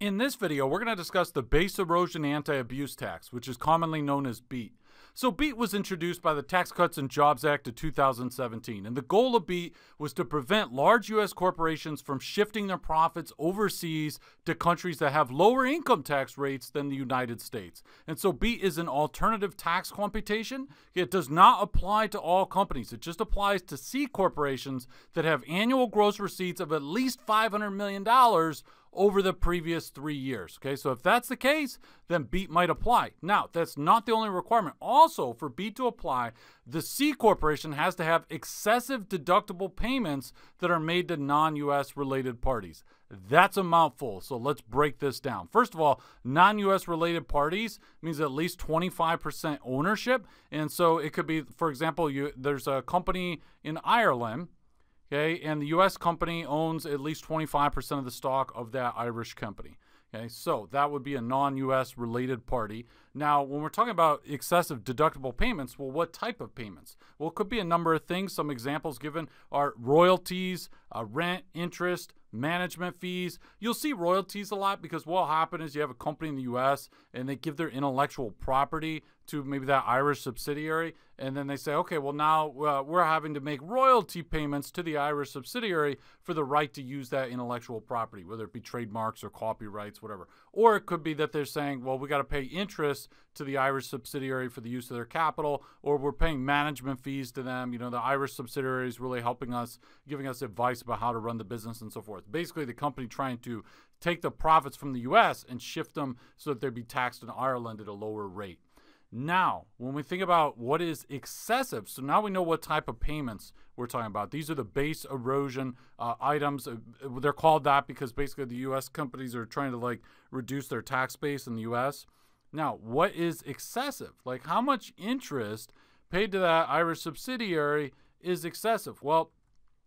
In this video, we're going to discuss the Base Erosion Anti-Abuse Tax, which is commonly known as BEAT. So BEAT was introduced by the Tax Cuts and Jobs Act of 2017, and the goal of BEAT was to prevent large U.S. corporations from shifting their profits overseas to countries that have lower income tax rates than the United States. And so BEAT is an alternative tax computation. It does not apply to all companies. It just applies to C corporations that have annual gross receipts of at least $500 million over the previous three years. Okay, so if that's the case, then BEAT might apply. Now, that's not the only requirement. Also, for BEAT to apply, the C corporation has to have excessive deductible payments that are made to non US related parties. That's a mouthful, so let's break this down. First of all, non US related parties means at least 25% ownership. And so it could be, for example, you, there's a company in Ireland Okay, and the U.S. company owns at least 25% of the stock of that Irish company. Okay, so that would be a non US related party. Now, when we're talking about excessive deductible payments, well, what type of payments? Well, it could be a number of things. Some examples given are royalties, uh, rent, interest, management fees. You'll see royalties a lot because what'll happen is you have a company in the US and they give their intellectual property to maybe that Irish subsidiary. And then they say, okay, well, now uh, we're having to make royalty payments to the Irish subsidiary for the right to use that intellectual property, whether it be trademarks or copyrights, whatever. Or it could be that they're saying, well, we got to pay interest to the Irish subsidiary for the use of their capital, or we're paying management fees to them. You know, the Irish subsidiary is really helping us, giving us advice about how to run the business and so forth. Basically, the company trying to take the profits from the U.S. and shift them so that they'd be taxed in Ireland at a lower rate. Now, when we think about what is excessive, so now we know what type of payments we're talking about. These are the base erosion uh, items. Uh, they're called that because basically the U.S. companies are trying to like reduce their tax base in the U.S. Now, what is excessive? Like how much interest paid to that Irish subsidiary is excessive? Well,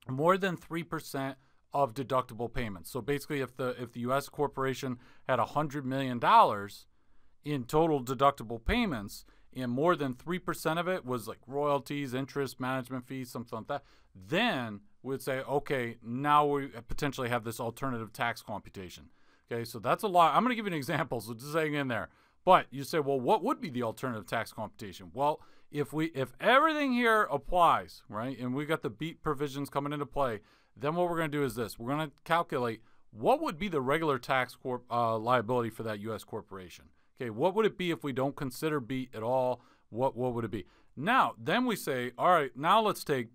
more than three percent of deductible payments. So basically, if the if the U.S. corporation had hundred million dollars in total deductible payments, and more than 3% of it was like royalties, interest, management fees, something like that, then we'd say, okay, now we potentially have this alternative tax computation. Okay, so that's a lot. I'm going to give you an example, so just hang in there. But you say, well, what would be the alternative tax computation? Well, if we if everything here applies, right, and we got the BEAT provisions coming into play, then what we're going to do is this: we're going to calculate what would be the regular tax corp, uh, liability for that U.S. corporation. Okay, what would it be if we don't consider BEAT at all? What what would it be? Now, then we say, all right, now let's take,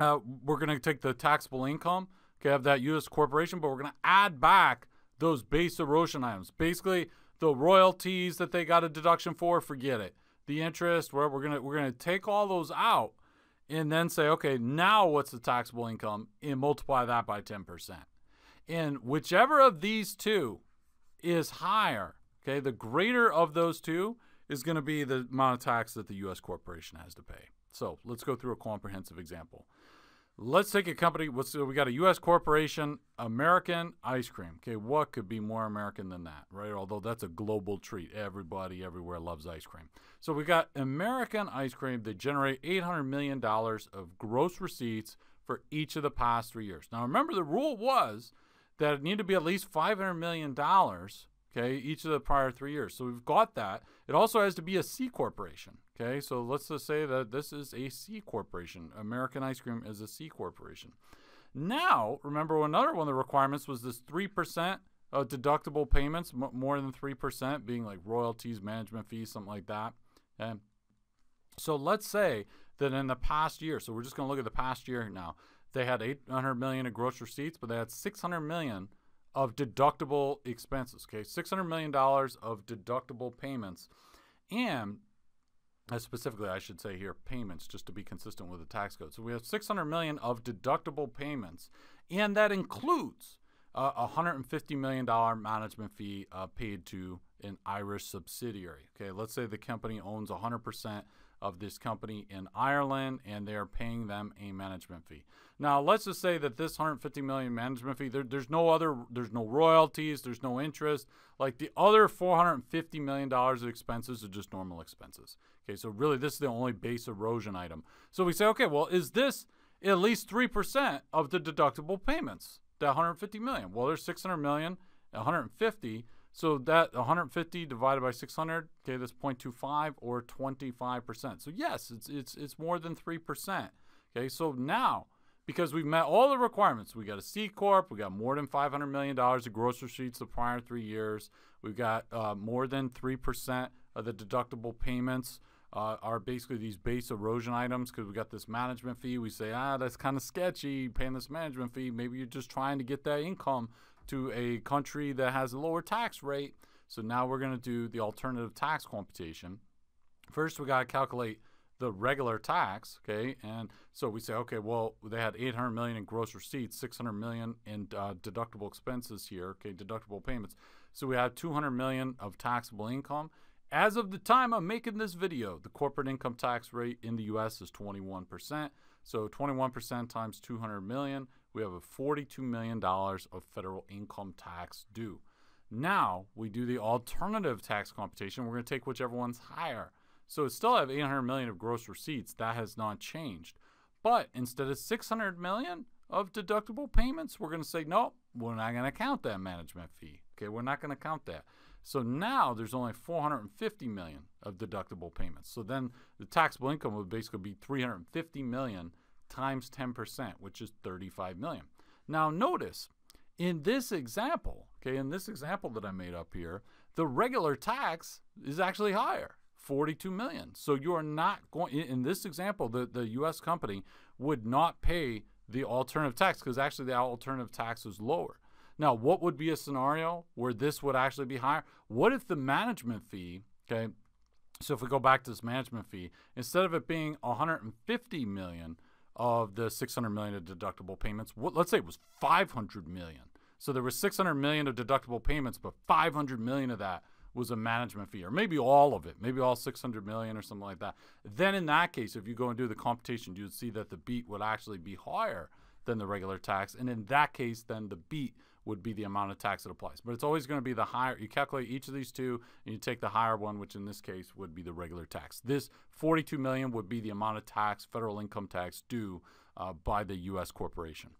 uh, we're going to take the taxable income, okay, of that U.S. corporation, but we're going to add back those base erosion items. Basically, the royalties that they got a deduction for, forget it. The interest, we're, we're gonna we're gonna take all those out, and then say, okay, now what's the taxable income, and multiply that by ten percent. And whichever of these two is higher, Okay, the greater of those two is going to be the amount of tax that the U.S. corporation has to pay. So let's go through a comprehensive example. Let's take a company. So we got a U.S. corporation, American ice cream. Okay, what could be more American than that, right? Although that's a global treat. Everybody everywhere loves ice cream. So we got American ice cream that generate $800 million of gross receipts for each of the past three years. Now remember, the rule was that it needed to be at least $500 million okay, each of the prior three years. So we've got that. It also has to be a C corporation, okay? So let's just say that this is a C corporation. American Ice Cream is a C corporation. Now, remember another one of the requirements was this 3% of deductible payments, more than 3% being like royalties, management fees, something like that. Okay? So let's say that in the past year, so we're just going to look at the past year now, they had 800 million in gross receipts, but they had 600 million of deductible expenses. Okay, $600 million of deductible payments. And uh, specifically, I should say here, payments, just to be consistent with the tax code. So we have 600 million of deductible payments, and that includes uh, a 150 million dollar management fee uh, paid to an Irish subsidiary. Okay, let's say the company owns 100 percent of this company in Ireland and they're paying them a management fee. Now, let's just say that this 150 million management fee, there, there's no other, there's no royalties, there's no interest. Like the other 450 million dollars of expenses are just normal expenses. Okay, so really this is the only base erosion item. So we say, okay, well, is this at least 3% of the deductible payments? That 150 million. Well, there's 600 million 150. So that 150 divided by 600, okay, that's 0.25 or 25%. So yes, it's it's it's more than 3%. Okay, so now because we've met all the requirements, we got a C corp, we got more than 500 million dollars of gross receipts the prior 3 years. We've got uh, more than 3% of the deductible payments uh, are basically these base erosion items because we got this management fee. We say, ah, that's kind of sketchy paying this management fee. Maybe you're just trying to get that income to a country that has a lower tax rate. So now we're going to do the alternative tax computation. First, we got to calculate the regular tax, okay? And so we say, okay, well, they had 800 million in gross receipts, 600 million in uh, deductible expenses here, okay, deductible payments. So we have 200 million of taxable income as of the time I'm making this video, the corporate income tax rate in the US is 21%. So 21% times 200 million, we have a $42 million of federal income tax due. Now we do the alternative tax computation. We're going to take whichever one's higher. So it still have 800 million of gross receipts. That has not changed. But instead of 600 million of deductible payments, we're going to say, no, we're not going to count that management fee. Okay, we're not going to count that. So now there's only 450 million of deductible payments. So then the taxable income would basically be 350 million times 10%, which is 35 million. Now notice in this example, okay, in this example that I made up here, the regular tax is actually higher. 42 million. So you are not going in this example the the US company would not pay the alternative tax because actually the alternative tax is lower. Now, what would be a scenario where this would actually be higher? What if the management fee, okay, so if we go back to this management fee, instead of it being 150 million of the 600 million of deductible payments, what, let's say it was 500 million. So there was 600 million of deductible payments, but 500 million of that was a management fee, or maybe all of it, maybe all 600 million or something like that. Then in that case, if you go and do the computation, you'd see that the BEAT would actually be higher than the regular tax. And in that case, then the BEAT would be the amount of tax that applies. But it's always going to be the higher. You calculate each of these two, and you take the higher one, which in this case would be the regular tax. This 42 million would be the amount of tax, federal income tax, due uh, by the U.S. corporation.